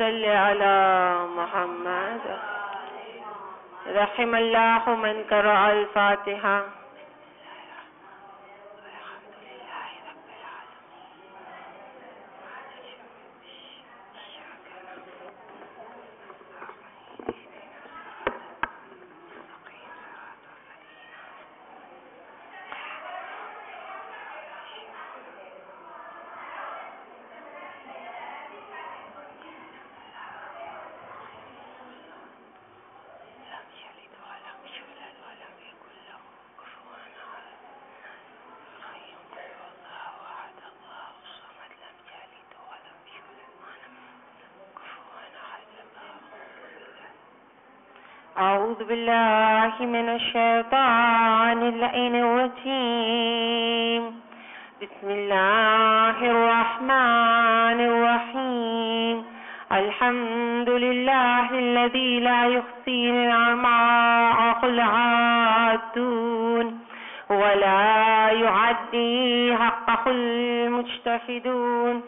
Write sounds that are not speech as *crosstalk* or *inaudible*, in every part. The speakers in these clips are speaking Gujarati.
صل على محمد. رحم الله من قرأ الفاتحة. بالله من الشيطان اللعين الرجيم. بسم الله الرحمن الرحيم. الحمد لله الذي لا يحصي نعماء العادون ولا يعدي حقه المجتهدون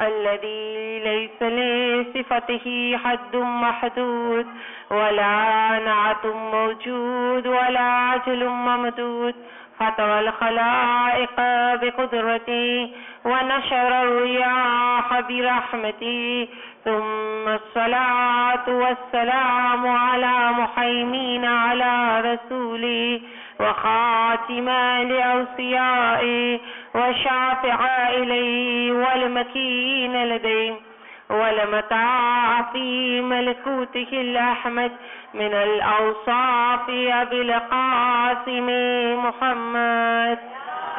الذي ليس لصفته حد محدود ولا نعت موجود ولا أجل ممدود. فطر الخلائق بقدرته ونشر الرياح برحمته ثم الصلاة والسلام على محيمين على رسوله وخاتم لأوصيائه وشافع إليه والمكين لديه ولمتاع في ملكوته الأحمد من الأوصاف أبي القاسم محمد.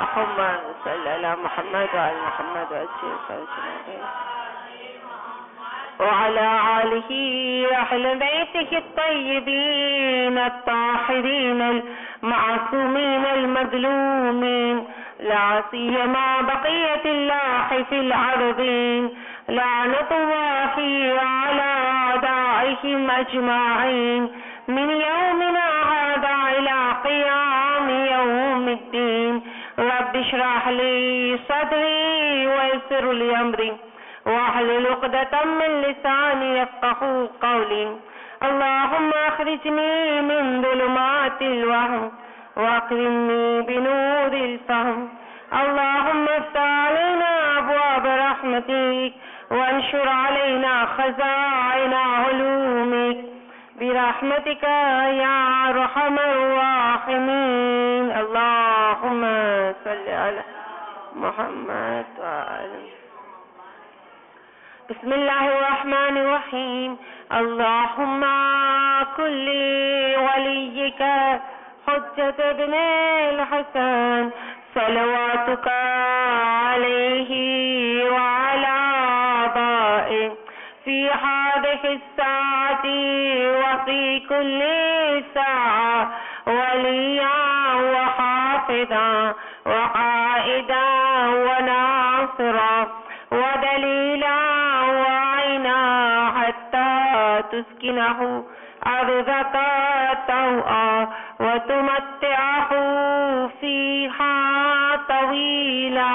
اللهم صل على محمد وعلى محمد وأجل وعلى آله أهل بيته الطيبين الطاهرين المعصومين المظلومين. لا سيما بقية الله في الأرضين. لعنة الله على أعدائهم أجمعين. من يومنا هذا إلى قيام يوم الدين. رب اشرح لي صدري ويسر لي أمري. وأحلل عقدة من لساني يفقه قولي. اللهم أخرجني من ظلمات الوهم وأكرمني بنور الفهم. اللهم افتح علينا أبواب رحمتك وانشر علينا خزائن علومك. برحمتك يا أرحم الراحمين. اللهم صل على محمد وعلى بسم الله الرحمن الرحيم اللهم كل وليك حجة ابن الحسن صلواتك عليه وعلى آبائه في هذه الساعة وفي كل ساعة وليا وحافظا وقائدا وناصرا حتى تسكنه أرضك طوعا وتمتعه فيها طويلا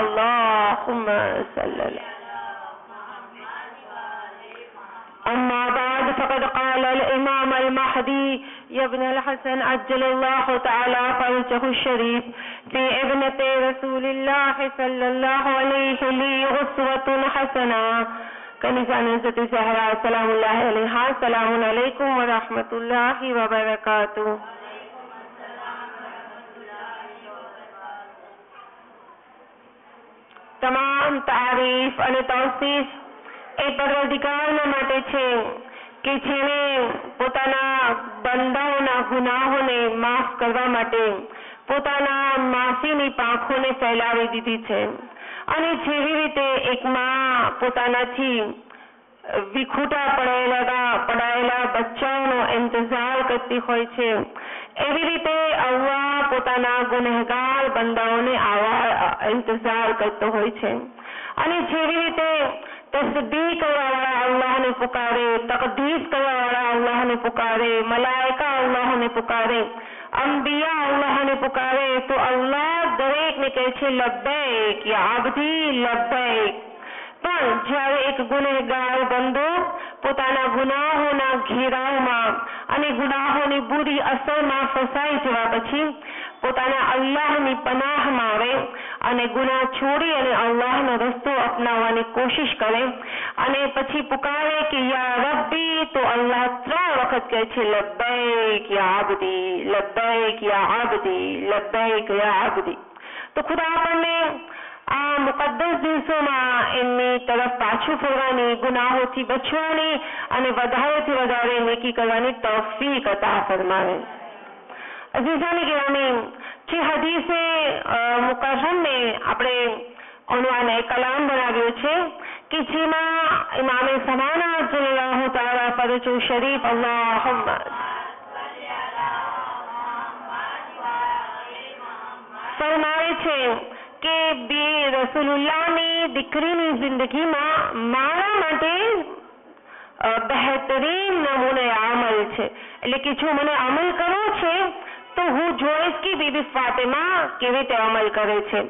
اللهم صل على أما بعد فقد قال الإمام المهدي يا ابن الحسن عجل الله تعالى فرجه الشريف في ابنة رسول الله صلى الله عليه لي أسوة حسنة કલીફાના સતી સહરા સલામુલ્લાહ અલીહા સલામુન અલૈકુમ વરહમતુલ્લાહી વબરકાતુ તમામ તારીફ અને તૌસીફ એ પરવધિકારના માટે છે કે જેણે પોતાના બંદાઓના ગુનાહોને માફ કરવા માટે પોતાના માફીની પાંખોને ફેલાવી દીધી છે અને જેવી રીતે એક માં પોતાનાથી વિખૂટા પડેલા પડાયેલા બચ્ચાઓનો ઇંતજાર કરતી હોય છે, એવી રીતે અલ્લાહ પોતાના ગુનેહગાર બંદાઓને આવા ઇંતજાર કરતો હોય છે. અને જેવી રીતે તસદી કરવાવાળા અલ્લાહને પુકારે, તકદીસ કરવાવાળા અલ્લાહને પુકારે, મલાયકા અલ્લાહને પુકારે અંબિયા અલ્લાહને પુકારે તો અલ્લાહ દરેકને કહે છે લબ્બૈક યા આબદી લબ્બૈક પણ જ્યારે એક ગુનેગાર બંદો પોતાના ગુનાહોના ઘેરાવમાં અને ગુનાહોની બુરી અસરમાં ફસાઈ જવા પછી પોતાના અલ્લાહની પનાહમાં આવે અને ગુનાહ છોડી અને અલ્લાહનો રસ્તો અપનાવવાની કોશિશ કરે. અને પછી પુકારે કે, યા રબ્બી, તો અલ્લાહ ત્રણ વખત કહે છે, લબ્બૈક યા આબદી લબ્બૈક યા આબદી લબ્બૈક યા આબદી તો ખુદા આપણને આ મુકદ્દસ દિવસોમાં એમની તરફ પાછું ફરવાની, ગુનાહોથી બચવાની અને વધારેથી વધારે નેકી કરવાની તૌફીક અતા ફરમાવે. અઝીઝાની ગિરામી જે હદીસે મુકર્રમ ને આપણે ઉનવાને કલામ બનાવ્યો છે કે જેમાં ઇમામે સમાના જલ્લાહુ તાલા ફરજુ શરીફ અલ્લાહુમ્મા ફરમાવે છે કે બે રસુલ્લાહની દીકરીની જિંદગીમાં મારા માટે બહેતરીન નમૂને અમલ છે. એટલે કે જો મને અમલ કરવો છે તો હું જોઈશ કે બીબી ફાતેમા કેવી રીતે અમલ કરે છે.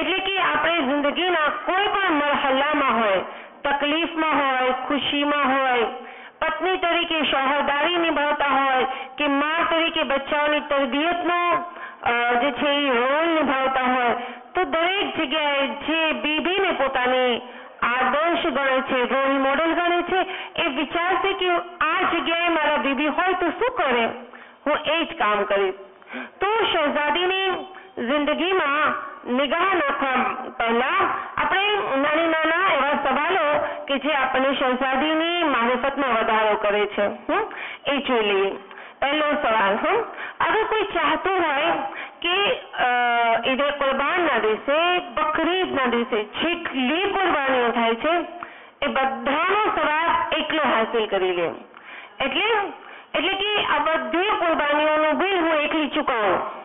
એટલે કે આપણે જિંદગીના કોઈ પણ મરહલ્લામાં હોય, તકલીફમાં હોય, ખુશીમાં હોય, પત્ની તરીકે શોહરદારી નિભાવતા હોય, કે મા તરીકે બચ્ચાઓની તરબિયતનો જે છે એ રોલ નિભાવતા હોય, તો દરેક જગ્યાએ જે બીબીને પોતાની આદર્શ ગણે છે રોલ મોડેલ ગણે છે, એ વિચારશે કે આ જગ્યાએ મારા બીબી હોય તો શું કરે? હું એ જ કામ કરીશ. તો શહેઝાદીની જિંદગીમાં નિગાહ નાખવા પહેલા આપણે નાની નાના એવા સવાલો કે જે આપણને શહેઝાદીની મારફતમાં વધારો કરે છે એ જોઈ લઈએ. પહેલો સવાલ, હમ, અગર કોઈ ચાહતું હોય કે ઈદે કુરબાનના દિવસે બકરીદના દિવસે જેટલી કુરબાનીઓ થાય છે, એ બધાનો સવાબ એકલો હાસિલ કરી લે. એટલે એટલે કે આ બધી કુરબાનીઓનું બિલ હું એકલી ચૂકવું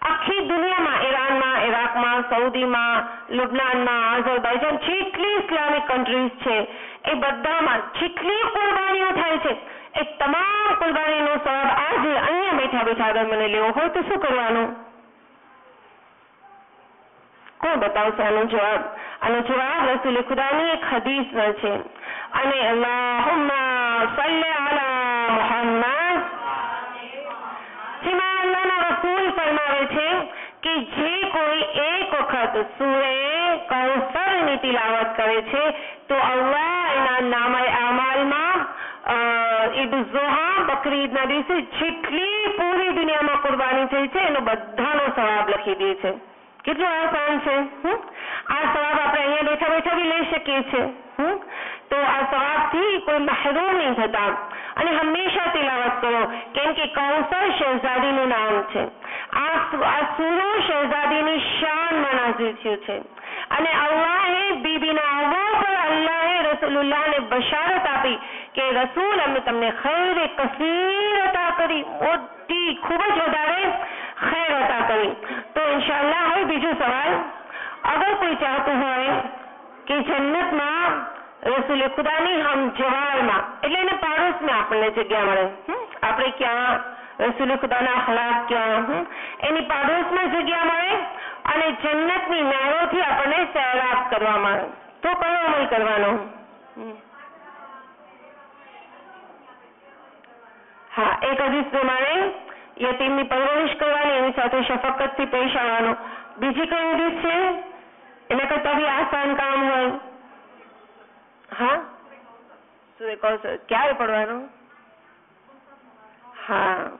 આખી દુનિયામાં, ઈરાનમાં ઇરાકમાં સઉદીમાં, લુબનાનમાં અઝરબાઈજાન જેટલી ઇસ્લામિક કન્ટ્રીઝ છે, એ બધામાં જેટલી કુરબાનીઓ થાય છે, એ તમામ કુરબાનીનો સવાબ આજે અહીંયા બેઠા બેઠા અગર મને લેવો હોય તો શું કરવાનું? કોણ બતાવશે આનો જવાબ? આનો જવાબ રસુલ ખુદાની એક હદીસમાં છે. અને અલ્લાહુમ્મા સલ્લે અલા મુહમ્મદ જેટલી પૂરી દુનિયામાં કુરબાની થઈ છે, એનો બધાનો સવાબ લખી દે છે. કેટલું આસાન છે આ સવાબ આપણે અહીંયા બેઠા બેઠા બી લઈ શકીએ છીએ તો આ સવાબથી કોઈ મહેરૂમ નહીં થતા. અને હંમેશા તિલાવત કરો, કેમ કે કૌસર શહેજાદીનું નામ છે. આ સૂરો શહેજાદીની શાનમાં નાઝિલ થયું છે. અને અલ્લાહે બીબીના આવવા પર અલ્લાહે રસૂલુલ્લાહને બશારત આપી કે, રસૂલ, અમે તમને ખૈર કસીર અતા કરી, મોટી ખૂબ જ વધારે ખૈર અતા કરી. તો ઇન્શાલ્લાહ હવે બીજો સવાલ. અગર કોઈ ચાહતું હોય કે જન્નતમાં રસૂલ ખુદાની હમ જવારમાં એટલે એને પાડોશમાં આપણને જગ્યા મળે આપણે ક્યાં રસુલે ખુદાના અખલાક ક્યાં એની પાડોશમાં જગ્યા મળે અને જન્નતની નહેરોથી આપણને સહેરાબ કરવા મળે તો કયો અમલ કરવાનો? હા, એક હદીસ પ્રમાણે યતીમની પરવરિશ કરવાની, એની સાથે શફકતથી પેશ આવવાનું બીજી કઈ હદીસ છે? એના કરતા બી આસાન કામ હોય. હા? શું કહો છો? ક્યારે પડવાનું? હા.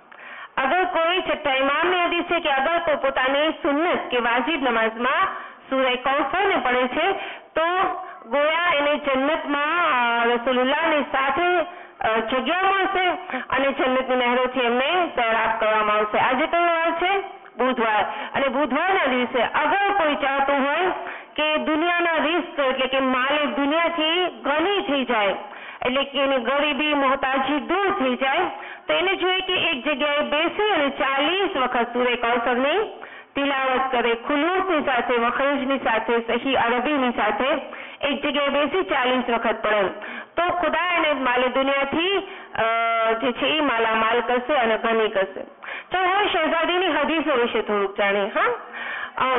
અગર કોઈ છઠ્ઠા ઇમામની હદીસ છે કે અગર કોઈ પોતાની સુન્નત કે વાજિબ નમાઝમાં સૂર્ય કૌશરને પડે છે, તો ગોયા એને જન્નતમાં રસૂલુલ્લાહની સાથે જગ્યા મળશે અને જન્નતની નહેરોથી એમને સૈરાબ કરવામાં આવશે. આજે કયો વાર છે? બુધવાર. અને બુધવારના દિવસે અગર કોઈ ચાહતું હોય કે દુનિયાના રિસ્ક એટલે કે માલિક દુનિયાથી ગની થઈ જાય. એટલે કે એની ગરીબી, મોહતાજી દૂર થઈ જાય. તો એને જોઈએ કે એક જગ્યાએ બેસી અને ચાલીસ વખત સૂર્ય કૌશલની તિલાવત કરે. ખુલ્લુસની સાથે મખરજની સાથે, સહી અરબીની સાથે એક જગ્યાએ બેસી ચાલીસ વખત પડે. તો ખુદા એને માલે દુનિયાથી જે છે એ માલામાલ કરશે અને ગની કરશે. તો હવે શહેજાદીની હદીસો વિશે થોડુંક જાણીએ, હા?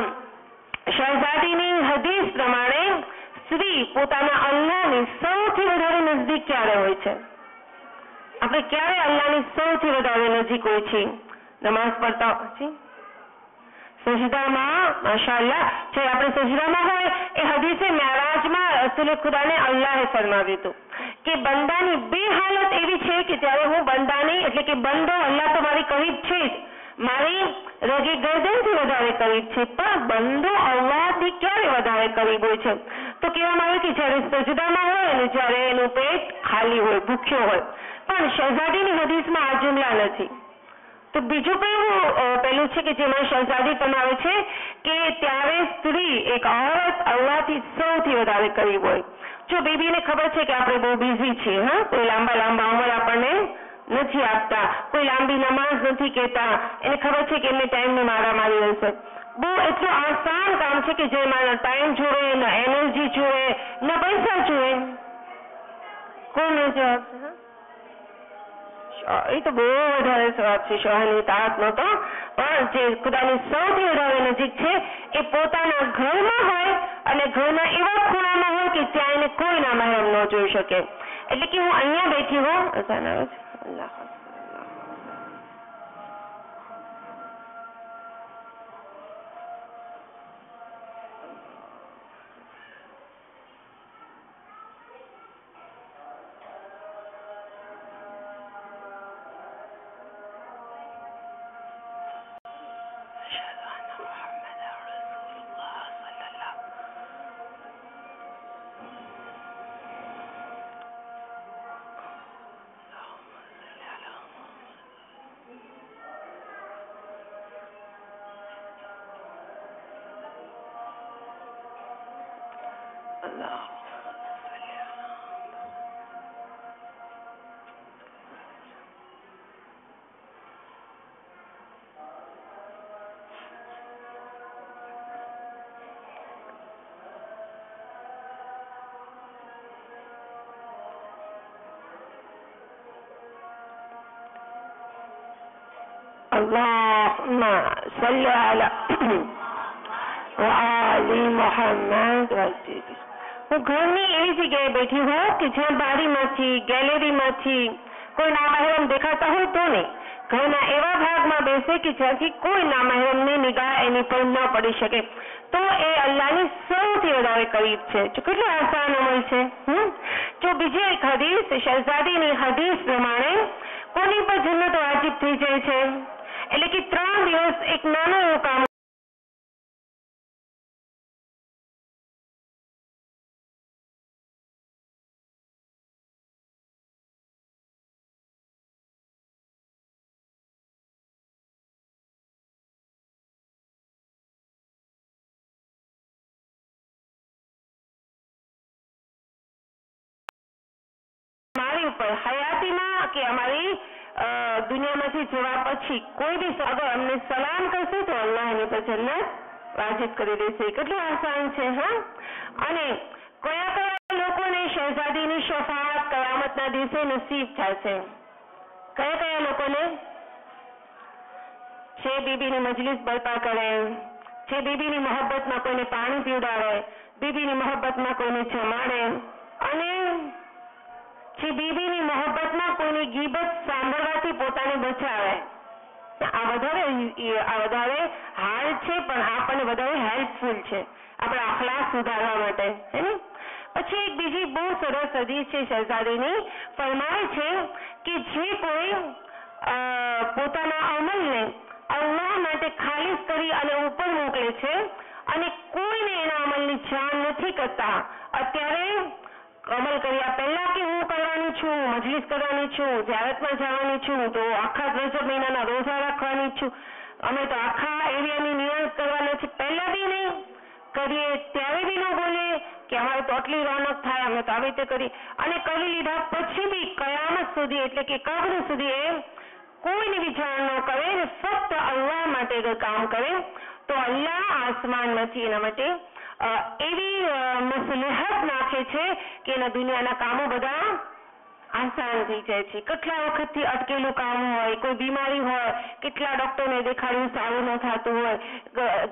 શહેજાદીની હદીસ પ્રમાણે સ્ત્રી પોતાના અલ્લાહની સૌથી વધારે નજીક ક્યારે હોય છે? આપણે ક્યારે અલ્લાહની સૌથી વધારે નજીક હોય છે નમાઝ પડતા પછી સજદામાં માશાલ્લાહ જે આપણે સજદામાં હોય, એ હદીસે મહારાજમાં રસુલે ખુદાને અલ્લાહે ફરમાવ્યું હતું કે બંદાની બે હાલત એવી છે કે જ્યારે હું બંદાની, એટલે કે બંદો, અલ્લાહ તો મારી જ છે જ મારી રગી ગરદનથી વધારે કરી છે, પણ બંધો અવાજથી ક્યારે વધારે કરી હોય છે? તો કહેવામાં આવે કે જ્યારે સજદામાં હોય અને જ્યારે એનું પેટ ખાલી હોય, ભૂખ્યો હોય. પણ શહેજાદીની હદીસમાં આ જુમલા નથી. તો બીજું કયું પેલું છે કે જેમાં શહેજાદી બનાવે છે કે ત્યારે સ્ત્રી એક અવરત અલ્લાહથી સૌથી વધારે કરી હોય. જો બેબીને ખબર છે કે આપણે બહુ બિઝી છીએ, હા? તો લાંબા લાંબા અમલ આપણને નથી આપતા. કોઈ લાંબી નમાઝ નથી કહેતા. એને ખબર છે કે એમને ટાઈમની મારામારી રહેશે બહુ એટલું આસાન કામ છે કે જેમાં ટાઈમ જોવે, ન એનર્જી જોવે, ન પૈસા જોવે. કોનો જવાબ એ તો બહુ વધારે સવાબ છે, શોહાની તાકાત તો. પણ જે ખુદાની સૌથી વધારે નજીક છે, એ પોતાના ઘરમાં હોય અને ઘરના એવા ખૂણામાં હોય કે ત્યાં એને કોઈ ના મહેરમ ન જોઈ શકે. એટલે કે હું અહીંયા બેઠી હોઉં. છે અલ્લાહ النار. اللهم صل على *clears throat* وعلي محمد હું ઘરની એવી જગ્યાએ બેઠી હોઉં કે જ્યાં બારીમાંથી, ગેલેરીમાંથી કોઈ નામહેરમ દેખાતા હોય તો નહીં. ઘરના એવા ભાગમાં બેસે કે જ્યાંથી કોઈ નામહેરમની નિગાહ એની પર ન પડી શકે. તો એ અલ્લાહની સૌથી વધારે કરીબ છે. જો કેટલો આસાન અમલ છે? હમ? જો બીજી એક હદીસ શહેજાદીની હદીસ પ્રમાણે કોની પર જન્નત વાજિબ થઈ જાય છે? એટલે કે ત્રણ દિવસ એક નાનું એવું કામ જવા પછી કોઈ બી અગર અમને સલામ કરશે તો અલ્લાહ એની પર જન્નત વાજિબ કરી દેશે. કેટલું આસાન છે, હા? અને કયા કયા લોકોને શહેજાદીની શફાત કયામતના દિવસે નસીબ થશે કયા કયા લોકોને? જે બીબીની મજલિસ બરપા કરે, જે બીબીની મોહબ્બતમાં કોઈને પાણી પીવડાવે, બીબીની મોહબ્બતમાં કોઈને જમાડે અને જે બીબીની મોહબ્બતમાં કોઈની ગીબત સાંભળવાથી પોતાને બચાવે. આ વધારે આ વધારે હાર્ડ છે, પણ આપણને વધારે હેલ્પફુલ છે. આપણા અખલાક સુધારવા માટે, હે ને? પછી એક બીજી બહુ સરસ હદીસ છે શહેજાદીની ફરમાય છે કે જે કોઈ પોતાના અમલને અલ્લાહ માટે ખાલીસ કરી અને ઉપર મોકલે છે અને કોઈને એના અમલની જાણ નથી કરતા, અત્યારે અમલ કર્યા પહેલા કે હું કરવાની છું, મજલિસ કરવાની છું જ્યારતમાં જવાની છું, તો આખા રજબ મહિનાના રોજા રાખવાની છું. અમે તો આખા એરિયાની નિયત કરવાના છે પહેલા બી નહીં કરીએ, ત્યારે બી ન બોલે કે અમારે તો આટલી રોનક થાય, અમે તો આવી રીતે કરી અને કરી લીધા પછી બી કયામત સુધી, એટલે કે કબ્ર સુધી એ કોઈને વિચાર ન કરે ફક્ત અલ્લાહ માટે કામ કરે, તો અલ્લાહ આસમાનમાંથી એના માટે એવી અ, મસલહત નાખે છે કે એના દુનિયાના કામો બધા આસાન થઈ જાય છે. કેટલા વખતથી અટકેલું કામ હોય કોઈ બીમારી હોય કેટલા ડોક્ટરને દેખાડ્યું સારું ન થતું હોય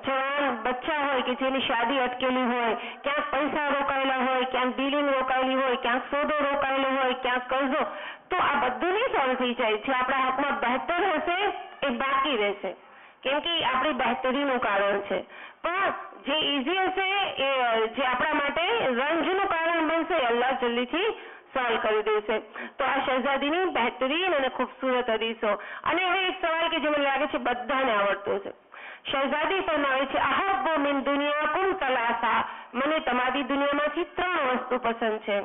જવાન બચ્ચા હોય કે જેની શાદી અટકેલી હોય ક્યાંક પૈસા રોકાયેલા હોય ક્યાંક બિલિંગ રોકાયેલી હોય ક્યાંક સોદો રોકાયેલો હોય ક્યાંક કરજો તો આ બધું નહીં સોલ્વ થઈ જાય. જે આપણા હાથમાં બહેતર હશે એ બાકી રહેશે. કેમ કે આપણી બહેતરીનું કારણ છે. પણ જે ઈઝી હશે એ, જે આપણા માટે રંજનું કારણ બનશે અલ્લાહ જલ્દીથી સોલ્વ કરી દેશે. તો આ શહેજાદીની બહેતરીન અને ખૂબસૂરત હદીસો. અને હવે એક સવાલ કે જે મને લાગે છે બધાને આવડતો છે. શહેજાદી ફરમાવે છે, અહબ્બુ મિન દુનિયાકુમ સલાસા. મને તમારી દુનિયામાંથી ત્રણ વસ્તુ પસંદ છે.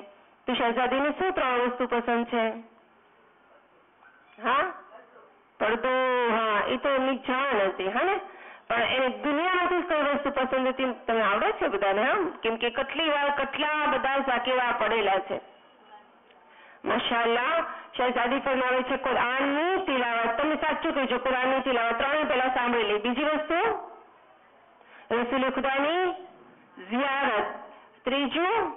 તો શહેજાદીને શું ત્રણ વસ્તુ પસંદ છે? હા? પડદો હા એ તો એમની જાણ હતી, હા ને? પણ એને દુનિયામાંથી કઈ વસ્તુ પસંદ હતી? તમે આવડે છે બધાને, આમ? કેમ કે કેટલી વાર, કેટલા બધા ઝાકેવા પડેલા છે. માશાઅલ્લાહ શહેજાદી ફરમાવે છે, કુરાનની તિલાવત. તમે સાચું કહેજો, કુરાનની તિલાવત. ત્રણે પહેલા સાંભળી લી. બીજી વસ્તુ? રસુલ ખુદાની ઝિયારત. ત્રીજું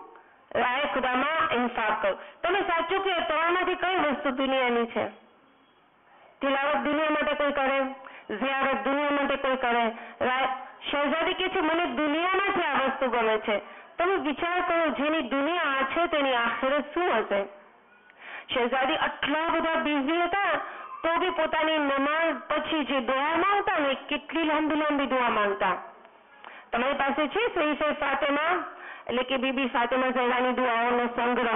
રાય ખુદામાં ઇન્સાફ કરો તમે સાચું કહો તમારામાંથી કઈ વસ્તુ દુનિયાની છે? તિલાવત દુનિયા માટે કોઈ કરે ઝિયારત દુનિયા માટે કોઈ કરે રાય શહેજાદી કે છે મને દુનિયામાંથી આ વસ્તુ ગમે છે તમે વિચાર કરો જેની દુનિયા આ છે તેની આખિરત શું હશે શહેજાદી આટલા બધા બિઝી હતા તો બી પોતાની નમાઝ પછી જે દુઆ માંગતા ને કેટલી લાંબી લાંબી દુઆ માંગતા તમારી પાસે છે સહીફે ફાતેમા એટલે કે બીબી ફાતેમા ઝહરાની દુઆઓનો સંગ્રહ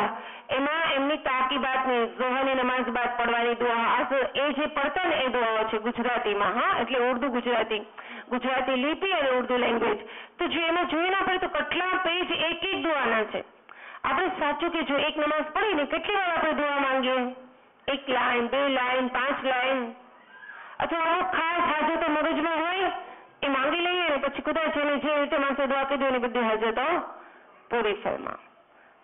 એમાં એમની તાકીબાતની ઝોહરની નમાઝ બાદ પડવાની દુઆ. એ જે પડતા ને એ દુઆઓ છે ગુજરાતીમાં, હા? એટલે ઉર્દુ ગુજરાતી. ગુજરાતી લિપિ અને ઉર્દુ લેંગ્વેજ તો જો એમાં જોઈ ના પડે તો કેટલા પેજ એક એક દુઆના છે. આપણે સાચું કે જો એક નમાઝ પડી ને કેટલી વાર આપણે દુઆ માંગીએ? એક લાઈન, બે લાઈન, પાંચ લાઈન. અથવા અમુક ખાસ હાજતો મગજમાં હોય, એ માંગી લઈએ ને પછી કુદરત એને જે રીતે માણસે દુઆ કીધું એની બધી હાજતો પૂરી ફરમા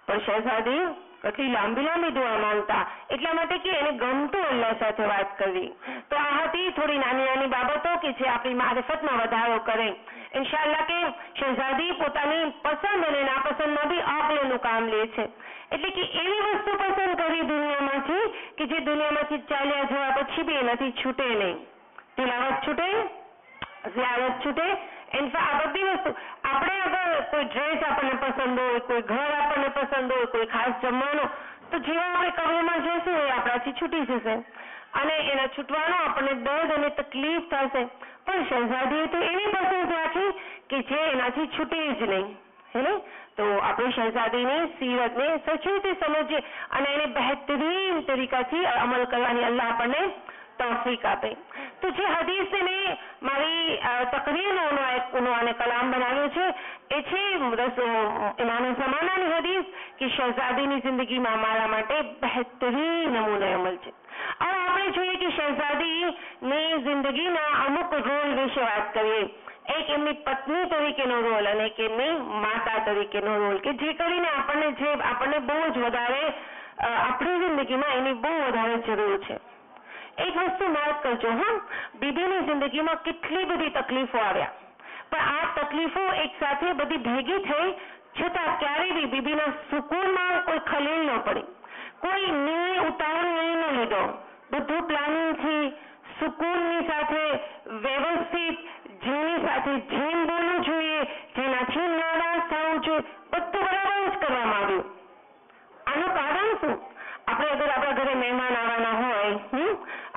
પણ શહેજાદી કેટલી લાંબી લાંબી દુઆ માંગતા એટલા માટે કે એને ગમતું અલ્લાહ સાથે વાત કરવી. તો આ હતી થોડી નાની નાની બાબતો કે જે આપણી મારફતમાં વધારો કરે. ઇન્શાલ્લાહ કે શહેઝાદી પોતાની પસંદ અને નાપસંદમાં બી આકલેનું કામ લે છે. એટલે કે એવી વસ્તુ પસંદ કરી દુનિયામાંથી કે જે દુનિયામાંથી ચાલ્યા જવા પછી બી એનાથી છૂટે નહીં. તિલાવત છૂટે, ઝિયારત છૂટે ઇન્ફા આ બધી વસ્તુ, આપણે અગર કોઈ ડ્રેસ આપણને પસંદ હોય, કોઈ ઘર આપણને પસંદ હોય, કોઈ ખાસ જમવાનું, તો જેવા આપણે કવિમાં જઈશું એ આપણાથી છૂટી જશે. અને એના છૂટવાનો આપણને દર્દ અને તકલીફ થશે. પણ શહેજાદીએ તો એવી પસંદ રાખી કે જે એનાથી છૂટે જ નહીં. હેને તો આપણે શહેજાદીની સીરતને સચી સમજીએ અને એને બહેતરીન તરીકાથી અમલ કરવાની અલ્લાહ આપણને તૌફીક આપે તો જે હદીસ મેં મારી તકરીરનો ઉનવા- ઉનવાને કલામ બનાવ્યો છે, એ છે ઇમામ ઝમાનાની હદીસ કે શહેઝાદીની જિંદગીમાં મારા માટે બહેતરીન નમૂનો અમલ છે. હવે આપણે જોઈએ કે શહેઝાદીની જિંદગીના અમુક રોલ વિશે વાત કરીએ. એક એમની પત્ની તરીકેનો રોલ અને એક એમની માતા તરીકેનો રોલ કે જે કરીને આપણને જે, આપણને બહુ જ વધારે આપણી જિંદગીમાં એની બહુ વધારે જરૂર છે. એક વસ્તુ નોટ કરજો હા બીબીની જિંદગીમાં કેટલી બધી તકલીફો આવ્યા પણ આ તકલીફો એક બધી ભેગી થઈ છતાં ક્યારેય બી બીબીના સુકૂનમાં કોઈ ખલેલ ન પડી કોઈ નિર્ણય ઉતાવળ નહીં લીધો બધું પ્લાનિંગથી સુકૂનની સાથે વ્યવસ્થિત જેની સાથે જેમ બોલવું જોઈએ જેનાથી નારાજ થવું જોઈએ બધું બરાબર જ કરવામાં આવ્યું આનું કારણ શું આપણે અગર આપણા ઘરે મહેમાન આવવાના હોય હમ,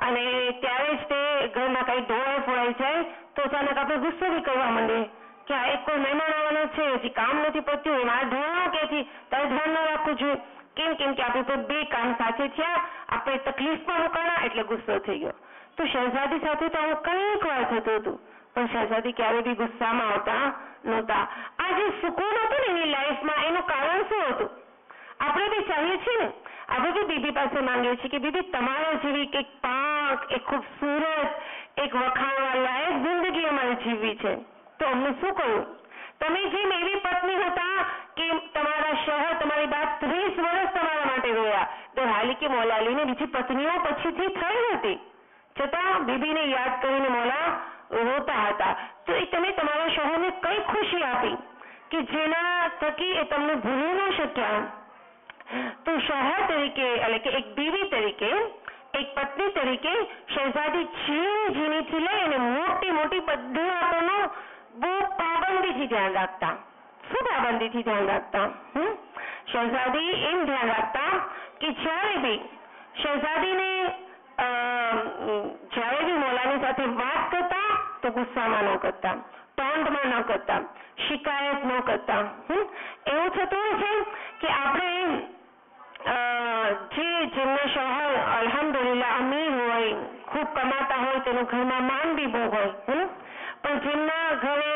અને ત્યારે જ તે ઘરમાં કઈ ઢોળાઈ ફોડાઈ જાય, તો અચાનક આપણે ગુસ્સો બી કરવા માંડીએ કે આ એક કોઈ મહેમાન આવવાનો છે, હજી કામ નથી પત્યું મારા ઢોળાવ ક્યાંથી તારે ધ્યાન ન રાખવું જોઈએ. કેમ કેમ કે આપણે તો બે કામ સાથે થયા, આપણે તકલીફમાં મુકાણા એટલે ગુસ્સો થઈ ગયો. તો શહેજાદી સાથે તો આવું કંઈક વાર થતું હતું, પણ શહેજાદી ક્યારે બી ગુસ્સામાં આવતા નહોતા. આ જે સુકૂન હતું ને એની લાઈફમાં, એનું કારણ શું હતું? આપણે બી ચાહીએ છીએ ને. આપણે બી બીબી પાસે માંગીએ છીએ કે, બીબી, તમારા જેવી એક પાંખ એક ખૂબસૂરત, એક વખાણવા લાયક જિંદગી અમારે જીવવી છે. તો અમને શું કહ્યું? તમે જેમ એવી પત્ની હતા કે તમારા શહેર, તમારી બાદ ત્રીસ વર્ષ તમારા માટે રોયા તો હાલી કે મોલાલીને બીજી પત્નીઓ પછીથી થઈ હતી. છતાં બીબીને યાદ કરીને મોલા રોતા હતા. તો એ તમે તમારા શહેરને કઈ ખુશી આપી કે જેના થકી એ તમને ભૂલી ન શક્યા? તો શોહર તરીકે, એટલે કે એક બીવી તરીકે એક પત્ની તરીકે શહેજાદી ઝીણી ઝીણીથી લઈ અને મોટી મોટી બધી વાતોનું બહુ પાબંદીથી ધ્યાન રાખતા શું પાબંદીથી ધ્યાન રાખતા હમ શહેજાદી એમ ધ્યાન રાખતા કે જ્યારે બી શહેજાદીને અ, જ્યારે બી મોલાની સાથે વાત કરતા તો ગુસ્સામાં ન કરતા ટોન્ટમાં ન કરતા શિકાયત ન કરતા હમ એવું થતું હોય છે કે આપણે અ, જે જેમના શોહર અલ્હમ્દુલિલ્લાહ અમીર હોય, ખૂબ કમાતા હોય, તેનું ઘરમાં માન બી બહુ હોય હે પણ જેમના ઘરે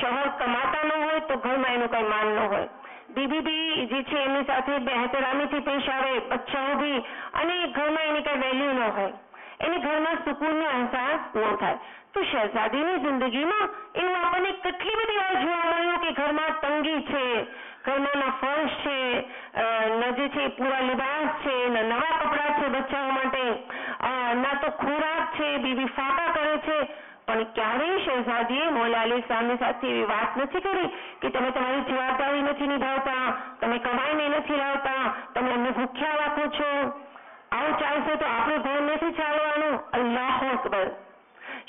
શોહર કમાતા ન હોય, તો ઘરમાં એનું કઈ માન ન હોય. બીબી બી જે છે, એની સાથે બેહતરામીથી પેશ આવે, બચ્ચાઓ બી, અને ઘરમાં એની કઈ વેલ્યુ ન હોય. એને ઘરમાં સુકૂનનો અહેસાસ ન થાય. તો શહેજાદીની જિંદગીમાં એવું આપણને કેટલી બધી વાર જોવા મળ્યું કે ઘરમાં તંગી છે ઘરમાં ના ફર્શ છે અ, જે છે પૂરા લિબાસ છે નવા કપડાં છે બચ્ચાઓ માટે. ના તો ખોરાક છે બીબી ફાકા કરે છે. પણ ક્યારેય શહેજાદીએ મોલા સામે સાથે એવી વાત નથી કરી કે તમે તમારી જવાબદારી નથી નિભાવતા તમે કમાઈને નથી લાવતા તમે અમને ભૂખ્યા રાખો છો. આવું ચાલશે તો આપણું ઘર નથી ચાલવાનું. અલ્લાહ અકબર.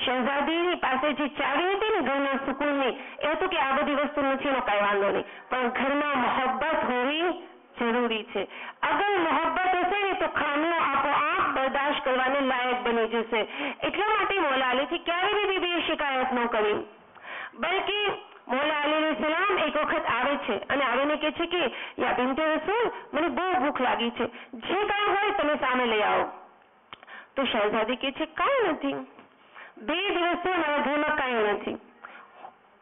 શહેજાદીની પાસે જે ચાવી હતી ને ઘરના સુકૂનની, એ હતું કે આ બધી વસ્તુ નથી એનો કાંઈ વાંધો નહીં. પણ ઘરમાં મોહબ્બત હોવી જરૂરી છે. અગર મોહબ્બત હશે ને, તો ખામીઓ આપોઆપ બરદાશ્ત કરવાને લાયક બની જશે. એટલા માટે મોલા અલીથી ક્યારે બી બીબીએ શિકાયત ન કરી. બલકે મોલા અલી સલામ એક વખત આવે છે અને આવીને કહે છે કે, યા બિનતે રસૂલ, મને બહુ ભૂખ લાગી છે. જે કાંઈ હોય તમે સામે લઈ આવો. તો શહેજાદી કહે છે, કાંઈ નથી. બે દિવસથી મારા ઘરમાં કાંઈ નથી.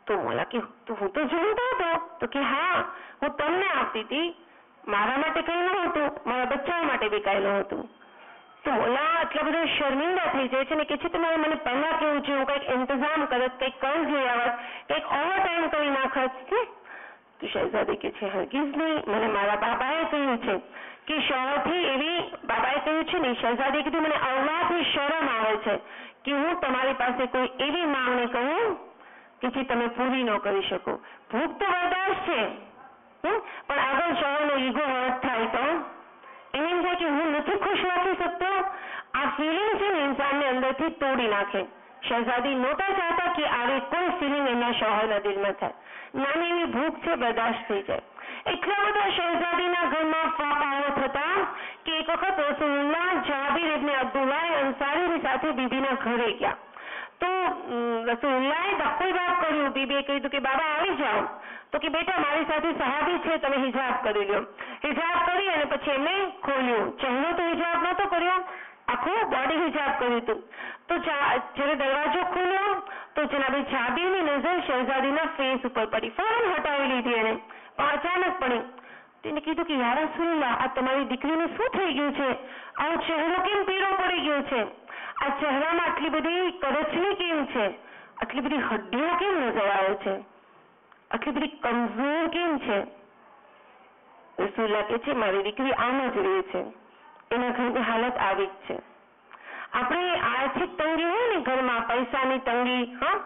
તો બોલા કે હું તો જોઈતો હતો. તો કે, હા, હું તમને આપતી હતી. મારા માટે કંઈ નહોતું મારા બચ્ચાઓ માટે બી કાંઈ નહોતું તો બોલા આટલા બધા શર્મિંદા થઈ જાય છે ને કે છે તમારે મને પહેલા કેવું છે? હું કંઈક ઇંતજામ કરત, કંઈક કર જોઈ આવત કંઈક ઓવર ટાઈમ કરી નાખત. હે? તો શહેજાદી કે છે, હરગીઝ નહીં, મને મારા બાબાએ કહ્યું છે. કે શોહરથી એવી બાબાએ કહ્યું છે ને શહેજાદીએ કીધું, મને અવલાથી શરમ આવે છે કે હું તમારી પાસે કોઈ એવી માંગણી કહું કે જે તમે પૂરી ન કરી શકો. ભૂખ તો બરદાસ્ત છે? પણ આગળ શોહરનો ઈગો હર્ટ થાય તો? એને એમ થાય કે હું નથી ખુશ રાખી શકતો? આ ફિલિંગ છે ને, ઇન્સાનને અંદરથી તોડી નાખે. શહેજાદી નહોતા ચાહતા કે આવી કોઈ ફિલિંગ એમના શોહરના દિલમાં થાય નાની એવી ભૂખ છે બરદાસ્ત થઈ જાય એટલા બધા શહેજાદીના ઘરમાં ફાફાઓ થતા કે એક વખત રસુલ્લાહ જાબીર ઇબ્ને અબ્દુલ્લાહ અંસારીની સાથે બીબીના ઘરે ગયા તો ઉમ, રસુલ્લાહે દખોઈ બાપ કર્યું બીબીએ કીધું કે બાબા આવી જાઓ તો કે બેટા મારી સાથે સહાબી છે તમે હિજાબ કરી લો હિજાબ કરી અને પછી એમને ખોલ્યું ચહેરો તો હિજાબ નહોતો કર્યો આખું બોડી હિજાબ કર્યું હતું. તો જ્યારે દરવાજો ખુલ્યો, તો જનાબે જાબીની નજર શહેજાદીના ફેસ ઉપર પડી. ફોરન હટાવી લીધી એને. અચાનક પડી. તેને કીધું કે યા રસુલ્લાહ આ તમારી દીકરીને શું થઈ ગયું છે? આ ચહેરો કેમ પીળો પડી ગયો છે? આ ચહેરામાં આટલી બધી કરચલી કેમ છે? આટલી બધી હડ્ડીઓ કેમ નજર આવે છે? આટલી બધી કમજોર કેમ છે? રસુલ્લા કે છે, મારી દીકરી આમ જ રહે છે. એના ઘરની હાલત આવી જ છે. આપણે આર્થિક તંગી હોય ને ઘરમાં, પૈસાની તંગી, હા,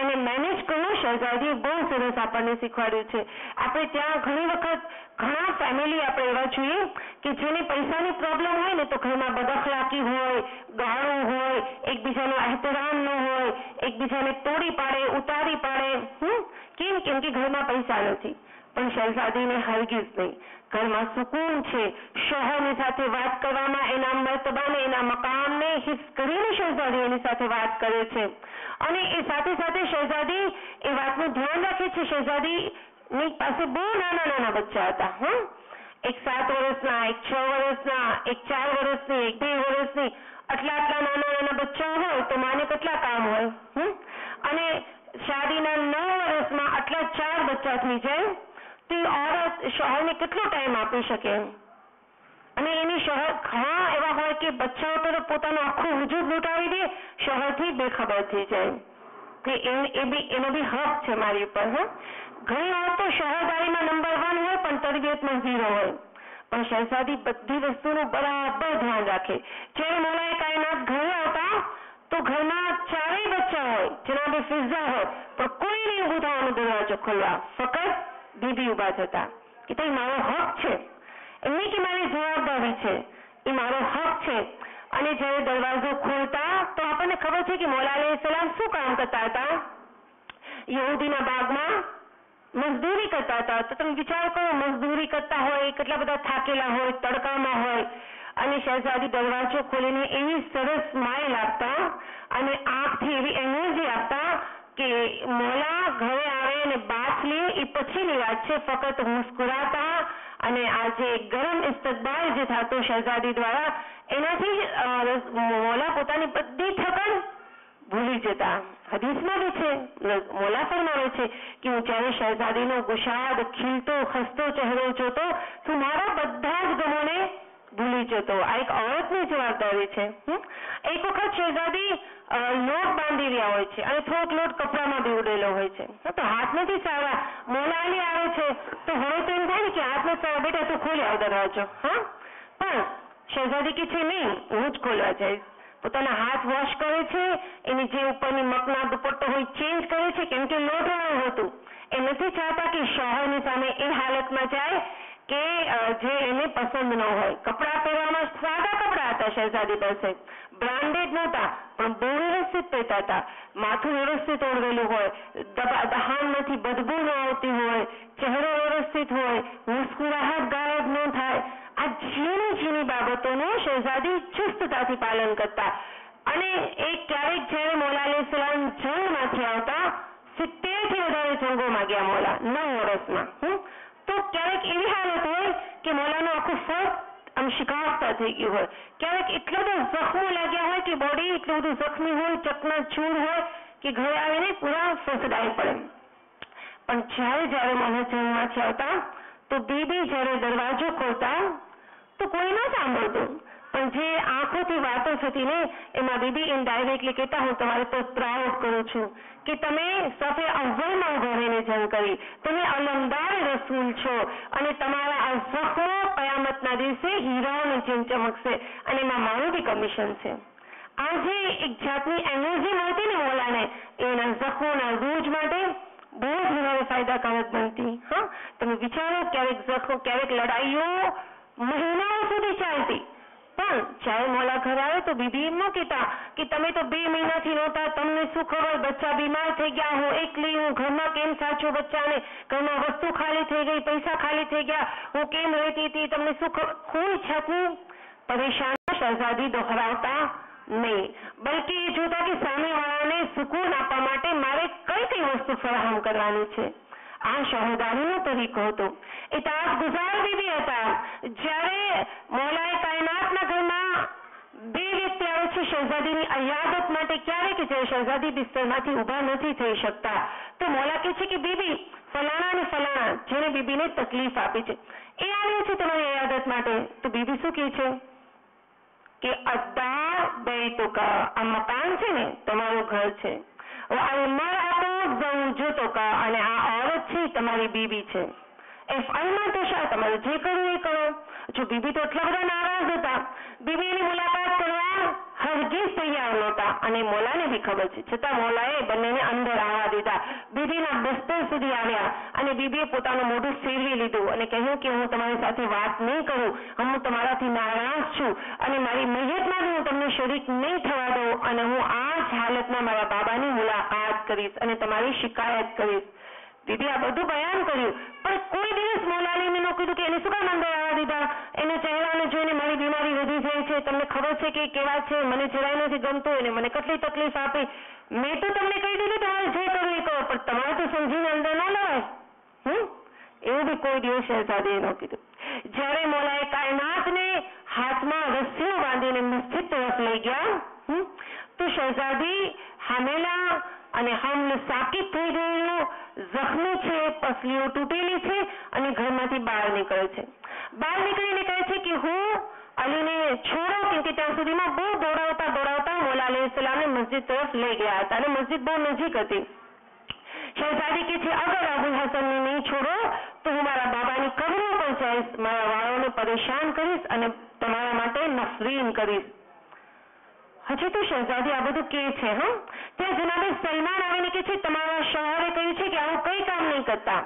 એને મેનેજ કરવું શહેજાદીએ બહુ સરસ આપણને શીખવાડ્યું છે. આપણે ત્યાં ઘણી વખત ઘણા ફેમિલી આપણે એવા જોઈએ કે જેને પૈસાની પ્રોબ્લેમ હોય ને તો ઘરમાં બદખલાકી હોય, ગાળું હોય, એકબીજાનો એહતરામ ન હોય, એકબીજાને તોડી પાડે, ઉતારી પાડે, હમ, કેમ? કેમ કે ઘરમાં પૈસા નથી. પણ શહેજાદીને હરગીઝ નહીં. ઘરમાં સુકૂન છે. શોહરની સાથે વાત કરવામાં એના મર્તબાને, એના મકામને હિફ્ઝ કરીને શહેજાદી એની સાથે વાત કરે છે. અને એ સાથે સાથે શહેજાદી એ વાતનું ધ્યાન રાખે છે. શહેજાદી ની પાસે બહુ નાના નાના બચ્ચા હતા, હા. એક સાત વર્ષના, એક છ વર્ષના, એક ચાર વર્ષની, એક બે વર્ષની. આટલા આટલા નાના નાના બચ્ચા હોય તો માને કેટલા કામ હોય હમ અને શાદીના નવ વર્ષમાં આટલા ચાર બચ્ચા થઈ જાય. તો ઓરત શોહરને કેટલો ટાઈમ આપી શકે? અને એની શોહર ઘણા એવા હોય કે બચ્ચાઓ તો પોતાનું આખું વજૂદ લૂંટાવી દે, શોહરથી બેખબર થઈ જાય. એ- બી, એનો બી હક છે મારી ઉપર, હા. ઘણી વાર તો શોહરદારીમાં નંબર વન હોય, પણ તરબિયતમાં ઝીરો હોય. પણ શહેજાદી બધી વસ્તુનું બરાબર ધ્યાન રાખે. જ્યારે મોલાએ કાયનાત ઘરે આવતા, તો ઘરના ચારેય બચ્ચા હોય જનાબે ફિઝા હોય પણ કોઈ નહીં થવાનું દરવાજો ખોલવા. ફક્ત દીદી ઊભા થતા કે તે મારો હક છે. એમ કે જવાબદારી છે. એ મારો હક છે. અને જ્યારે દરવાજો ખોલતા, તો આપણને ખબર છે કે મોલા સલામ શું કામ કરતા હતા? યહૂદીના બાગમાં મજદૂરી કરતા હતા. તો તમે વિચાર કરો, મજદૂરી કરતા હોય, કેટલા બધા થાકેલા હોય, તડકામાં હોય. અને શહેજાદી દરવાજો ખોલીને એવી સરસ સ્માઇલ આપતા અને આંખથી એવી એનર્જી આપતા કે મોલા ઘરે આવે અને બાથ લે એ પછીની વાત છે, ફક્ત મુસ્કુરાતા અને આ ગરમ ઇસ્તકબાલ જે થતો શહેજાદી દ્વારા, એનાથી મોલા પોતાની બધી થકન ભૂલી જતા. હદીસમાં બી છે મોલા ફરમાવે છે કે હું જ્યારે શહેજાદીનો ગુશાદ ખીલતો ખસતો ચહેરો જોતો, તો મારા બધા જ ગમોને ભૂલી જતો. આ એક ઓરતની જવાબદારી છે. એક વખત શહેજાદી લોટ બાંધી રહ્યા હોય છે અને થોડોક લોટ કપડામાં બી ઉડેલો હોય છે. તો હાથ નથી સારા મોલાલી આવે છે, તો હવે તો એમ થાય ને કે હાથ નથી સારા બેટા, તું ખોલી આવતા દરવાજો. હા? પણ શહેજાદી કે છે નહીં, હું જ ખોલવા જઈશ. પોતાના હાથ વોશ કરે છે, એની જે ઉપરની મકના દુપટ્ટો હોય ચેન્જ કરે છે, કેમ કે લોટ હતું. એ નથી ચાહતા કે શોહરની સામે એ હાલતમાં જાય કે જે એને પસંદ ન હોય. કપડાં પહેરવામાં સાદા કપડાં હતા શહેજાદી પાસે. બ્રાન્ડેડ નહોતા. પણ બહુ વ્યવસ્થિત પહેરતા હતા. માથું વ્યવસ્થિત ઓળવેલું હોય દહાણ નથી બદબુ ન આવતી હોય, ચહેરો વ્યવસ્થિત હોય, મુસ્કુરાહટ ગાયબ ન થાય. આ ઝીણી ઝીણી બાબતોનું શહેજાદી ચુસ્તતાથી પાલન કરતા. અને એ ક્યારેક જ્યારે મોલા અલી સલામ જંગમાંથી આવતા સિત્તેર વધારે જંગોમાં ગયા મોલા, નવ વર્ષમાં. તો ક્યારેક એવી હાલત હોય કે મોલાનું આખું ફર્સ્ટ આમ શિકારતા થઈ ગયું હોય ક્યારેક એટલા બધા જખમો લાગ્યા હોય કે બોડી એટલું બધું જખમી હોય ચકના ચૂર હોય કે ઘરે આવીને પૂરા ફસડાઈ પડે પણ જ્યારે જ્યારે મને જન્મમાંથી આવતા તો બેબી જ્યારે દરવાજો ખોલતા તો કોઈ ન સાંભળતું પણ જે આંખોથી વાતો થતી ને, એમાં બીબી ઇનડાયરેક્ટલી કહેતા, હું તમારે તો પ્રાઉડ કરું છું. કે તમે સફે અવ્વલમાં ઘરેને જંગ કરી, તમે અલમદાર રસૂલ છો અને તમારા આ જખમો કયામતના દિવસે હીરાઓની જેમ ચમકશે અને એમાં મારું બી કમિશન છે. આ જે એક જાતની એનર્જી મળતી ને મોલાને, એના જખમોના રૂજ માટે બહુ જ વધારે ફાયદાકારક બનતી. હા, તમે વિચારો, ક્યારેક જખો ક્યારેક લડાઈઓ મહિનાઓ સુધી ચાલતી. પણ જ્યારે મોલા ઘર આવ્યો તો બીબી એમ ન કહેતા કે તમે તો બે મહિનાથી નહોતા, તમને શું ખબર? બચ્ચા બીમાર થઈ ગયા, હું એકલી, હું ઘરમાં કેમ સાચો બચ્ચાને? ઘરમાં વસ્તુ ખાલી થઈ ગઈ, પૈસા ખાલી થઈ ગયા, હું કેમ રહેતી હતી? તમને શું ખબર? કોઈ છતું પરેશાન શહેજાદી દોહરાવતા નહીં. બલકે એ જોતા કે સામેવાળાને સુકૂન આપવા માટે મારે કઈ કઈ વસ્તુ ફરાહમ કરવાની છે? આ શહેદારીનો તરીકો હતો. એ તાસ ગુજાર બીબી હતા. જ્યારે મોલાએ કાયનાતના ઘરમાં બે વ્યક્તિ આવે છે શહેજાદીની અયાદત માટે ક્યારે કે શહેજાદી બિસ્તરમાંથી ઊભા નથી થઈ શકતા, તો મોલા કહે છે કે, બીબી, ફલાણા અને ફલાણા જેને બીબીને તકલીફ આપી છે. એ આવ્યો છે તમારી અયાદત માટે? તો બીબી શું કહે છે? કે અદ્દા બૈતુકા આ મકાન છે ને, તમારું ઘર છે. અને આ ઓરત છે તમારી બીબી છે. એફઆઈમાં તો શા તમારે જે કરવું એ કરો. જો બીબી તો એટલા બધા નારાજ હતા. બીબીની મુલાકાત કરવા હરગીજ તૈયાર નહોતા અને મોલાને બી ખબર છે. છતાં મોલાએ બંનેને અંદર આવવા દીધા. બીબીના બસ્તર સુધી આવ્યા અને બીબીએ પોતાનું મોઢું ફેરવી લીધું અને કહ્યું કે હું તમારી સાથે વાત નહીં કરું. હું તમારાથી નારાજ છું અને મારી મૈયતમાં હું તમને શરીક નહીં થવા દઉં અને હું આ જ હાલતમાં મારા બાબાની મુલાકાત કરીશ અને તમારી શિકાયત કરીશ. દીદી, આ બધું બયાન કર્યું. પણ કોઈ દિવસ મોલાલીને નો કીધું કે એને શું કામ અંદર આવવા દીધા? એના ચહેરાને જોઈને મારી બીમારી વધી જાય છે. તમને ખબર છે કે કેવા છે? મને જરાય નથી ગમતું, એને મને કેટલી તકલીફ આપી. મેં તો તમને કહી દીધું, તમારે જે કરવું એ કરો, પણ તમારે તો સમજીને અંદર ના લેવાય. હમ? એવું બી કોઈ દિવસ શહેજાદીએ ન કીધું. જ્યારે મોલાએ કાયનાતને હાથમાં રસ્સીઓ બાંધીને મસ્જિદ તરફ લઈ ગયા, હમ, તો શહેજાદી હામેલા અને હમલ સાકિત થઈ ગયેલું જખમી છે, પસલીઓ તૂટેલી છે અને ઘરમાંથી બહાર નીકળે છે. બહાર નીકળીને કહે છે કે હું અલીને છોડો કેમ કે ત્યાં સુધીમાં બહુ દોડાવતા દોડાવતા મોલા અલી ઇસ્લામને મસ્જિદ તરફ લઈ ગયા હતા અને મસ્જિદ બહુ નજીક હતી. શહેજાદી કે છે, અગર અબુ હસનને નહીં છોડો, તો હું મારા બાબાની કબરો પર જઈશ, મારા વાળાઓને પરેશાન કરીશ અને તમારા માટે નફરીન કરીશ. હજી તો શહેજાદી આ બધું કે છે, હો? ત્યાં જનાબે સલમાન આવીને કે છે, તમારા શોહરે કહ્યું છે કે આવું કઈ કામ નહીં કરતા.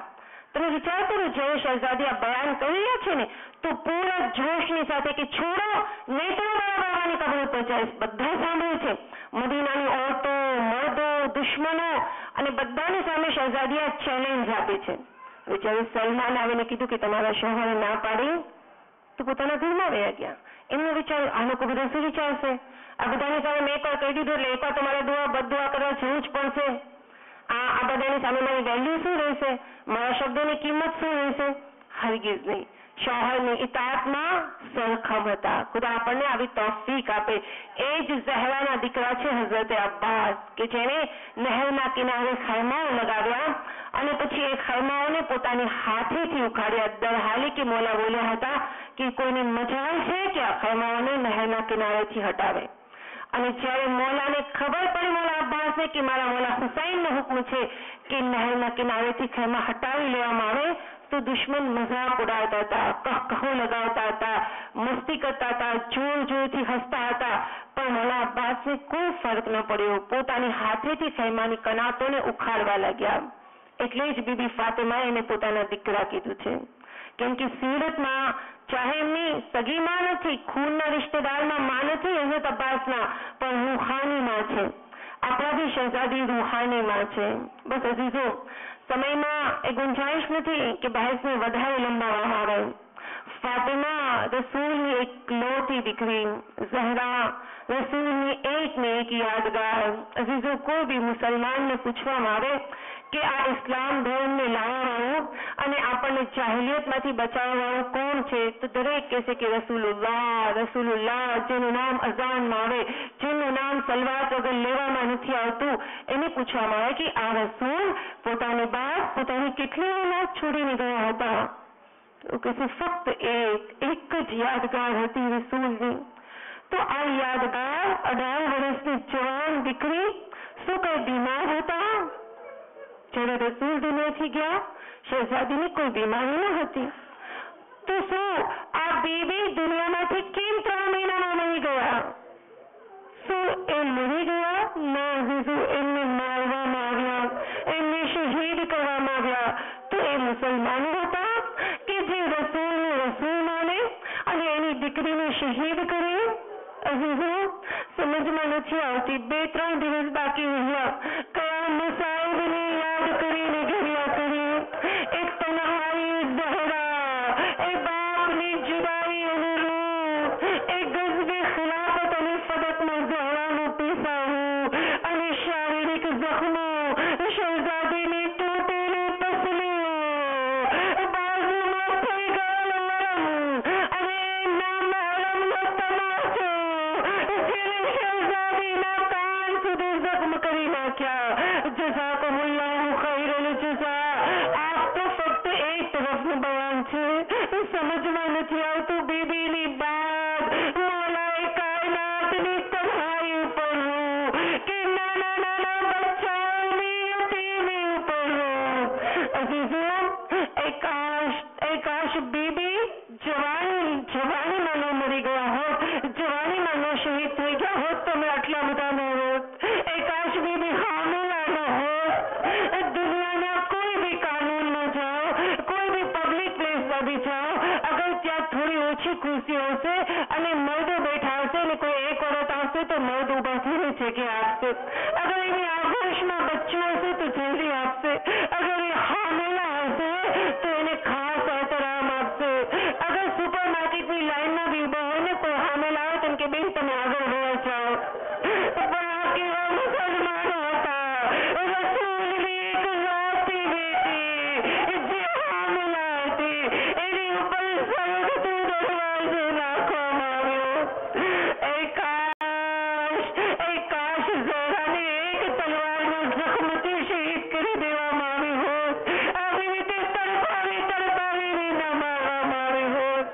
તમે વિચાર કરો જે શહેજાદી આ બયાન કરી રહ્યા છે ને, તો પૂરા જોશની સાથે કે છોડો, નહીં તો મારા બાબાની કબર ઉપર જઈશ બધા સાંભળ્યું છે. મદીનાની ઓરતો મર્દો દુશ્મનો અને બધાની સામે શહેજાદી આ ચેલેન્જ આપે છે. જ્યારે સલમાન આવીને કીધું કે તમારા શોહરે ના પાડી તો પોતાના ઘરમાં રહ્યા ગયા. એમનો વિચાર આ લોકો બધા શું વિચારશે? આ બધાની સામે મેં એકવાર કહી દીધું એટલે એકવાર તમારે દુઆ બદુઆ કરવા જવું જ પડશે. આ આ બધાની સામે મારી વેલ્યુ શું રહેશે? મારા શબ્દોની કિંમત શું રહેશે? હરગીઝ નહીં. શોહરની ઇતાતમાં સરખમ હતા. ખુદા આપણને આવી તોફીક આપે. એ જ ઝહરાના દીકરા છે હઝરતે અબ્બાસ, કે જેને નહેરના કિનારે ખૈમાઓ લગાવ્યા અને પછી એ ખૈમાઓને પોતાની હાથેથી ઉખાડ્યા. દરહાલી કે મોલા બોલ્યા હતા કે કોઈની મજા છે કે આ ખૈમાઓને નહેરના કિનારેથી હટાવે? અને જ્યારે મોલાને ખબર પડી મોલા અબ્બાસને કે મારા મોલા હુસૈનનો હુકમ છે કે નહેરના કિનારેથી ખેમા હટાવી લેવામાં આવે, તો દુશ્મન મજાક ઉડાવતા હતા, કહકહો લગાવતા હતા, મસ્તી કરતા હતા જોર જોરથી હસતા હતા. પણ મોલા અબ્બાસને કોઈ ફરક ન પડ્યો. પોતાની હાથેથી ખેમાની કનાતોને ઉખાડવા લાગ્યા. એટલે જ બીબી ફાતિમાએ એને પોતાના દીકરા કીધું છે. કેમ કે સીરતમાં ચાહે એમની સગી માં નથી, ખૂનના રિશ્તેદારમાં માં નથી હઝરત અબ્બાસના પણ રૂહાની માં છે. આપણા બી શહેજાદી રૂહાની માં છે. બસ અઝીઝો સમયમાં એ ગુંજાઈશ નથી કે બહેસને વધારે લંબાવવામાં આવે ફાતિમા રસૂલની એક લોટી દીકરી, ઝહરા રસૂલની એક ને એક યાદગાર. અઝીઝો કોઈ બી મુસલમાનને પૂછવામાં આવે કે આ ઇસ્લામ ધર્મને લાવવાવાળું અને આપણને જાહેલિયતમાંથી બચાવવાવાળું કોણ છે? તો દરેક કહેશે કે રસૂલુલ્લાહ રસૂલુલ્લાહ, જેનું નામ અઝાનમાં આવે જેનું નામ સલવાત વગર લેવામાં નથી આવતું. એને પૂછવામાં આવે કે આ રસૂલ પોતાની બાપ, પોતાની કેટલી ઓલાદ છોડીને ગયા હતા? તો કહેશે ફક્ત એક એક જ યાદગાર હતી રસૂલની. તો આ યાદગાર અઢાર વર્ષની જવાન દીકરી શું કઈ બીમાર હતા? જ્યારે રસૂલ દુનિયાથી ગયા? શહેજાદીને કોઈ બીમારી ન હતી તો શું આ બેબી દુનિયામાંથી કેમ ત્રણ મહિનામાં મરી ગયા શું એ મરી ગયા ના હજુ એમને મારવામાં આવ્યા એમને શહીદ કરવામાં આવ્યા તો એ મુસલમાનો હતા કે જે રસૂલને રસૂલ માને અને એની દીકરીને શહીદ કરી અઝીઝો સમજમાં નથી આવતી બે ત્રણ દિવસ બાકી રહ્યા થઈને જગ્યા આપશે અગર એની આગોશમાં બચ્ચું હશે તો જલ્દી આપશે અગર એ હામેલા હશે તો એને ખાસ એહતરામ આપશે અગર સુપર માર્કેટની લાઈનમાં બી ઊભા હોય ને કોઈ હામેલા આવે તો એમ કે બેન તમે આગળ વયા જાઓ પણ આ કેવા મુસલમાનો હતા રસૂલની એક લાતી બેટી જે હામેલા હતી એની ઉપર સરગતો દરવાજો નાખવામાં આવ્યો એ કાશ એ કાશ ઝહરાને એક તલવારના જખમથી શહીદ કરી દેવામાં આવી હોત આવી રીતે તડપાવી તડપાવીને ન મારવામાં આવી હોત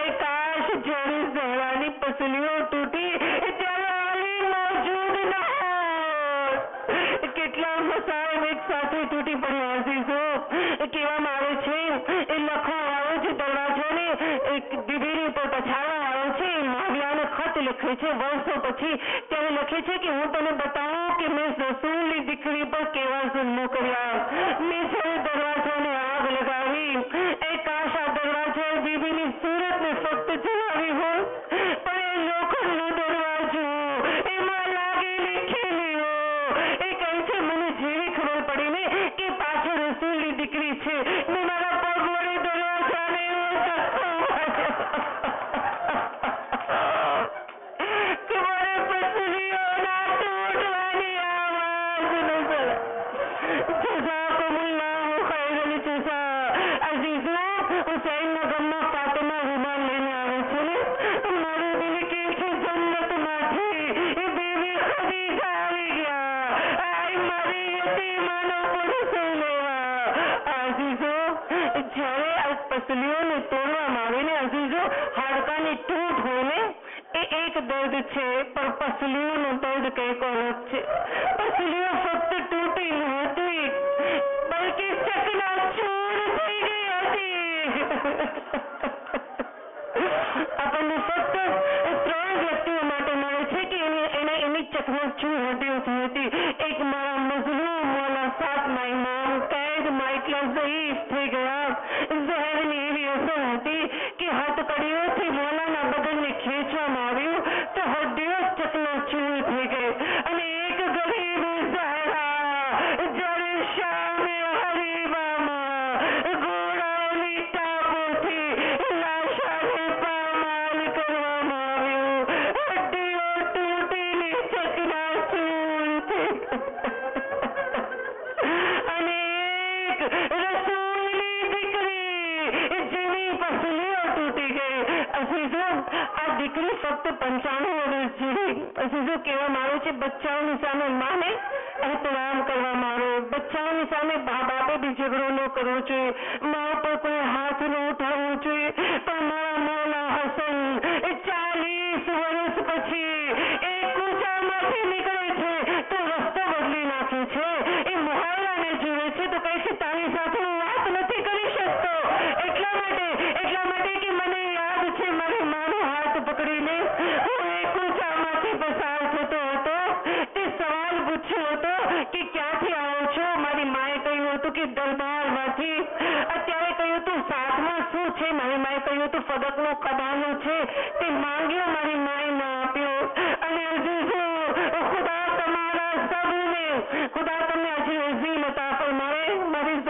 એ કાશ જ્યારે ઝહરાની પસલીઓ તૂટી ત્યારે અલી મોજૂદ ન હોત કેટલા મસાઈબ એક સાથે તૂટી પડ્યા અઝીઝો કહેવામાં આવે છે એ લખો આવે છે દરવાજોને એક દીદીની ઉપર પછાડવા આવે છે માવ્યાને ખત લખે છે વર્ષો પછી ત્યારે લખે છે કે હું તને બતાવું કે મેં રસૂલની દીકરી પર કેવા જુલ્મો કર્યા. મેં જ્યારે દરવાજાને આગ લગાવી. એ કાશ આ દરવાજા બીબીની સુરતને ફક્ત જણાવી હોત પણ એ લોખંડનો દરવાજો એમાં લાગેલી ખીલીઓ એ કહે છે મને જેવી ખબર પડી ને કે પાછળ રસૂલની દીકરી છે મેં મારા પગ વડે દરવાજાને એવો ધક્કો માર્યો કે મારે પસલીઓના તૂટવાની આવાજ નજર જઝાકુમુલ્લાહુ ખૈરલ જઝા અઝીઝો હુસૈનના ગમમાં ફાતિમા રૂમાલ લઈને આવે છે ને મારું દિલ કે છે જન્નતમાંથી એ બેબી ખદીજા આવી ગયા આય મારી યતીમાનો પુરુષો લેવા અઝીઝો જ્યારે આ પસલીઓને તોડવામાં આવે ને અઝીઝો હાડકાની તૂટ હોય ને એ એક દર્દ છે પણ પસલીઓનું દર્દ કંઈક અલગ છે પસલીઓ ફક્ત તૂટી નહોતી બલકે ચકનાચૂર થઈ ગઈ હતી આપણને ફક્ત ત્રણ વ્યક્તિઓ માટે મળે છે કે એની એને એની ચકનાચૂર હૃદયો થઈ હતી એક મારા મઝલૂમ મોલા સાતમા ઇમામ કેદમાં એટલા ઝઈફ થઈ ગયા ઝહેરની એવી અસર હતી કે હથકડીઓથી મોલાના બદનને ખેંચવામાં બચ્ચાઓની સામે માને એહતરામ કરવામાં આવે બચ્ચાઓની સામે બા બાપે બી ઝઘડો ન કરવો જોઈએ. મા ઉપર કોઈ હાથ ન ઉઠાવવો જોઈએ. પણ મારા મોલા હસન એ ચાલીસ વર્ષ પછી એ કૂચામાંથી નીકળે છે તો રસ્તો બદલી નાખે છે એ મોહારાને જુએ છે તો કહે છે તારી સાથે હું વાત નથી કરી શકતો એટલા માટે એટલા માટે કે મને યાદ છે મારી માનો હાથ પકડીને હું એ કૂચામાંથી પસાર થતો હતો તે સવાલ પૂછ્યો હતો કે ક્યાંથી આવો છો? મારી માએ કહ્યું હતું કે દરબારમાંથી. અત્યારે કહ્યું તું સાથમાં શું છે? મારી માએ કહ્યું હતું ફદકનો કબાલો છે. તે માંગ્યો મારી માએ ના આપ્યો. અને અઝીઝો ખુદા તમારા સબને. ખુદા તમને હજી અઝીમ પણ મારે મારી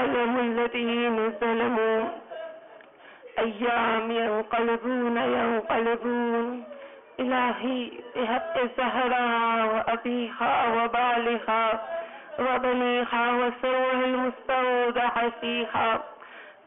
سيعلم الذين ظلموا؟ أيام ينقلبون ينقلبون. إلهي بحق زهرا وأبيها وبالها وبنيها وسروه المستودع فيها.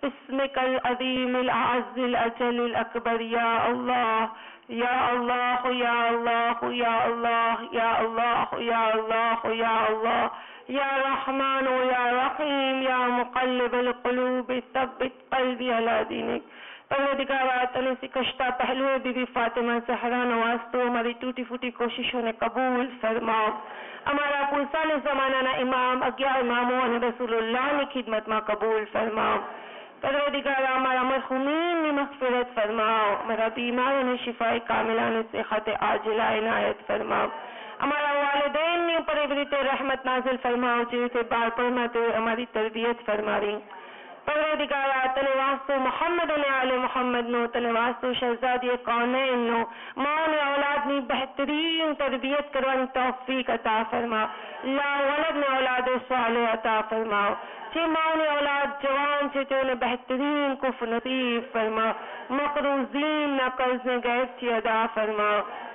باسمك العظيم الأعز الأجل الأكبر يا الله يا الله يا الله يا الله يا الله يا الله يا الله يا رحمن يا رحيم يا مقلب القلوب ثبت قلبي على دينك પરવદિગારા તને સિકશતા પહેલુએ બીબી ફાતિમા ઝહરાનો વાસ્તો અમારી તૂટી ફૂટી કોશિશોને કબૂલ ફરમાવો અમારા પુરસાને જમાનાના ઇમામ અગિયાર ઇમામો અને રસૂલુલ્લાહની ખિદમતમાં કબૂલ ફરમાવો પરવદિગારા અમારા મરહુમીનની મગફિરત ફરમાવો અમારા બીમારોને શિફાઈ કામિલા અને સેહત આજિલા ઇનાયત ફરમાવો અમારા વાલિદૈનની ઉપર એવી રીતે રહેમત નાઝિલ ફરમાવો જેવી રીતે બાળપણમાં તેઓ અમારી તરબિયત ફરમાવી પરવદિગારા તને વાસ્તુ મોહમ્મદ અને આલે મોહમ્મદનો તને વાસ્તુ શહેજાદી કૌનૈનનો મા અને ઔલાદની બહેતરીન તરબિયત કરવાની તૌફીક અતા ફરમાવ લા વલદને ઔલાદ સાલે અતા ફરમાવ જે માઓની ઔલાદ જવાન છે તેઓને બહેતરીન કુફ નસીબ ફરમાવ મકરૂઝીનના કર્જને ગેરથી અદા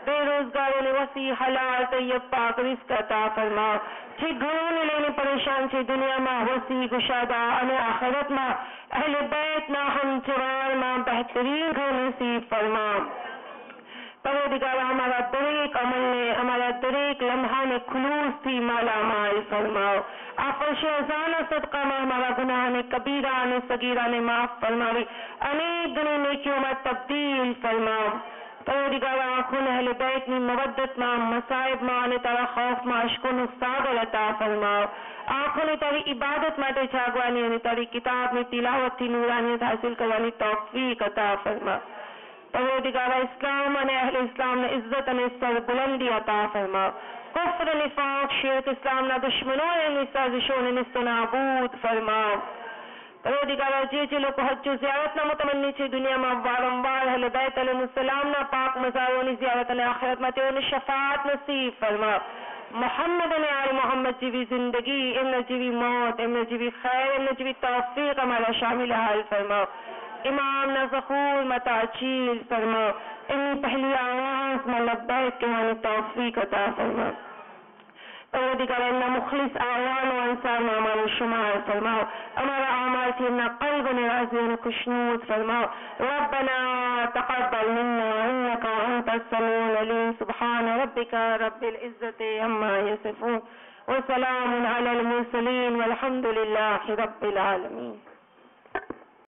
ફરમાવ બેરોજગારોને વસી હલાલ તૈયબ પાક રિસ્ક અતા ફરમાવ જે ઘરોને લઈને પરેશાન છે દુનિયામાં વસી ગુશાદા અને આખરતમાં અહેલે બેતના હમ જવાનમાં બહેતરીન ઘર નસીબ ફરમાવ પરવરદિગાર અમારા દરેક અમલને અમારા દરેક લમ્હાને ખુલૂસથી માલામાલ ફરમાવો આ ફરશે અઝાના સદકામાં અમારા ગુનાહને કબીરા અને સગીરાને માફ ફરમાવી અનેક ગણી નેકીઓમાં તબદીલ ફરમાવો પરવરદિગાર આંખોને અહેલ બેતની મવદ્દતમાં મસાયબમાં અને તારા ખૌફમાં અશ્કોનું સાગર અતા ફરમાવો આંખોને તારી ઇબાદત માટે જાગવાની અને તારી કિતાબની તિલાવતથી નૂરાનિયત હાસિલ કરવાની તૌફીક અતા ફરમાવો પરવરદિગાર ઇસ્લામ અને અહેલ ઇસ્લામને ઇજ્જત અને સરબુલંદી અતા ફરમાવો કુફર નિફાક શિરક ઇસ્લામના દુશ્મનો અને એમની સાજિશોને નિસ્તો નાબૂદ ફરમાવો પરવરદિગાર જે જે લોકો હજ્જ ઝિયારતના મુતમન્ની છે, દુનિયામાં વારંવાર અહેલ બેત મુસલામના પાક મઝારોની ઝિયારત અને આખિરતમાં તેઓને શફાત નસીબ ફરમા મોહમ્મદ અને આલ મોહમ્મદ જેવી જિંદગી, એમના જેવી મોત, એમના જેવી ખૈર, એમના જેવી તોફીક અમારા શામિલ હાલ ફરમાવો. ઇમામના ઝખૂરમાં તાજીલ ફરમાવો. એમની પહેલી આવાઝમાં લબ્બૈક કહેવાની તોફીક અતા ફરમાવો. ودیگران مخلص آیان و انسان و عمل شما فرماو أمر عمالتنا قلبنا عزيزنا كشنود فرماو ربنا تقبل منا إنك أنت السميع العليم. سبحان ربك رب العزة اما يصفون. وسلام على المرسلين والحمد لله رب العالمين.